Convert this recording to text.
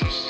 Peace.